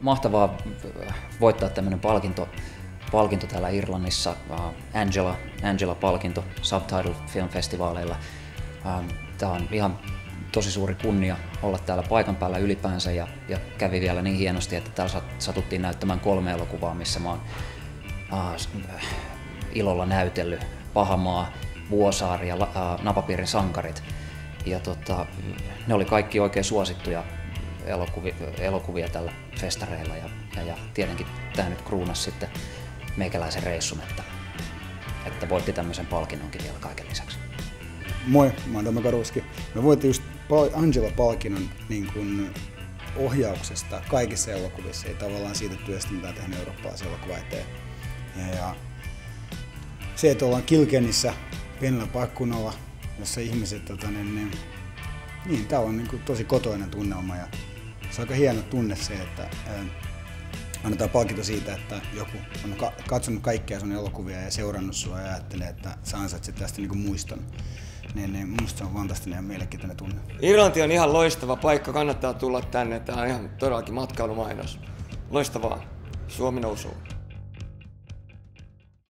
mahtavaa voittaa tämmöinen palkinto, palkinto täällä Irlannissa, Angela, Angela-palkinto Subtitle Film Festivaaleilla. Tämä on ihan tosi suuri kunnia olla täällä paikan päällä ylipäänsä ja, ja kävi vielä niin hienosti, että täällä satuttiin näyttämään kolme elokuvaa, missä mä oon äh, ilolla näytellyt Pahamaa, Vuosaari ja äh, Napapiirin sankarit. Ja tota, ne oli kaikki oikein suosittuja elokuvia, elokuvia tällä festareilla ja, ja, ja tietenkin tämä nyt kruunas sitten meikäläisen reissun, että, että voitti tämmöisen palkinnonkin vielä kaiken lisäksi. Moi, mä oon Doma Karuski. Me voitin just Angela-palkinnon niin kuin ohjauksesta kaikissa elokuvissa ja tavallaan siitä työstä, mitä tehnyt eurooppalaisen elokuva eteen. Ja, ja se, että ollaan Kilkenissä pienellä paikkunalla, jossa ihmiset, tota, niin, niin, niin täällä on niin kuin tosi kotoinen tunnelma ja se on aika hieno tunne se, että ää, annetaan palkinto siitä, että joku on ka- katsonut kaikkia sun elokuvia ja seurannut sua ja ajattelee, että sä ansaitset tästä niin kuin muiston niin, niin musta se on fantastinen ja mielenkiintoinen tunne. Irlanti on ihan loistava paikka, kannattaa tulla tänne. Tämä on ihan todellakin matkailumainos. Loistavaa. Suomi nousuu.